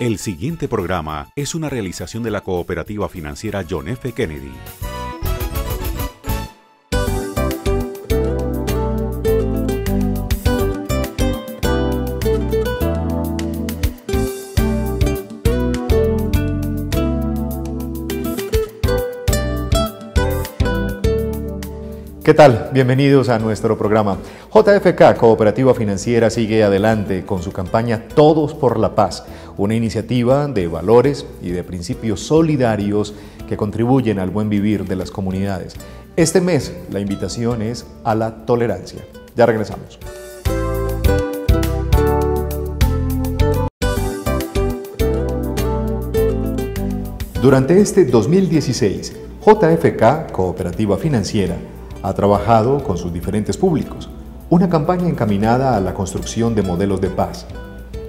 El siguiente programa es una realización de la cooperativa financiera John F. Kennedy. ¿Qué tal? Bienvenidos a nuestro programa. JFK Cooperativa Financiera sigue adelante con su campaña Todos por la Paz, una iniciativa de valores y de principios solidarios que contribuyen al buen vivir de las comunidades. Este mes la invitación es a la tolerancia. Ya regresamos. Durante este 2016, JFK Cooperativa Financiera ha trabajado con sus diferentes públicos, una campaña encaminada a la construcción de modelos de paz.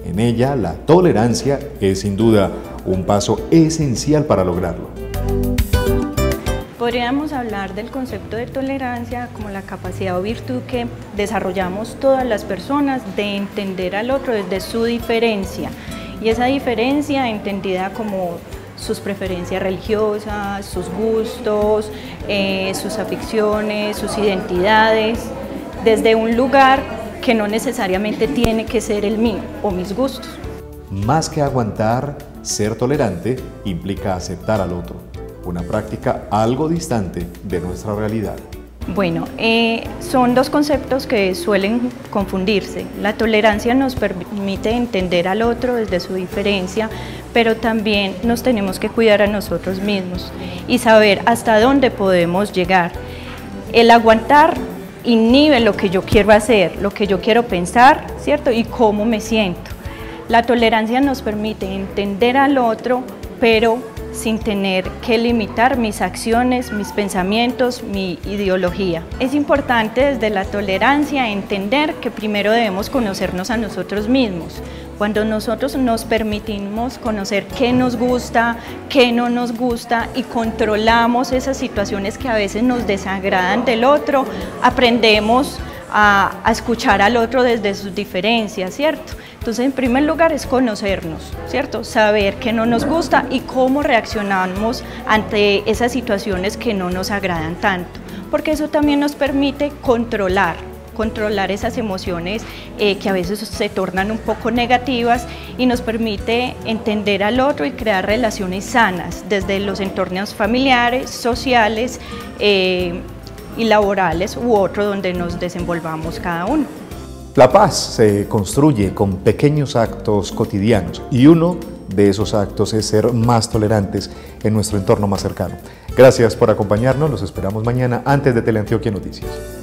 En ella, la tolerancia es sin duda un paso esencial para lograrlo. Podríamos hablar del concepto de tolerancia como la capacidad o virtud que desarrollamos todas las personas de entender al otro desde su diferencia y esa diferencia entendida como sus preferencias religiosas, sus gustos, eh, sus aficiones, sus identidades, desde un lugar que no necesariamente tiene que ser el mío o mis gustos. Más que aguantar, ser tolerante implica aceptar al otro, una práctica algo distante de nuestra realidad. Bueno, eh, son dos conceptos que suelen confundirse. La tolerancia nos permite entender al otro desde su diferencia, pero también nos tenemos que cuidar a nosotros mismos y saber hasta dónde podemos llegar. El aguantar inhibe lo que yo quiero hacer, lo que yo quiero pensar, ¿cierto? Y cómo me siento. La tolerancia nos permite entender al otro, pero sin tener que limitar mis acciones, mis pensamientos, mi ideología. Es importante desde la tolerancia entender que primero debemos conocernos a nosotros mismos. Cuando nosotros nos permitimos conocer qué nos gusta, qué no nos gusta y controlamos esas situaciones que a veces nos desagradan del otro, aprendemos a, a escuchar al otro desde sus diferencias, ¿cierto? Entonces, en primer lugar es conocernos, ¿cierto? Saber qué no nos gusta y cómo reaccionamos ante esas situaciones que no nos agradan tanto, porque eso también nos permite controlar, controlar esas emociones eh, que a veces se tornan un poco negativas y nos permite entender al otro y crear relaciones sanas desde los entornos familiares, sociales eh, y laborales u otro donde nos desenvolvamos cada uno. La paz se construye con pequeños actos cotidianos y uno de esos actos es ser más tolerantes en nuestro entorno más cercano. Gracias por acompañarnos, los esperamos mañana antes de Teleantioquia Noticias.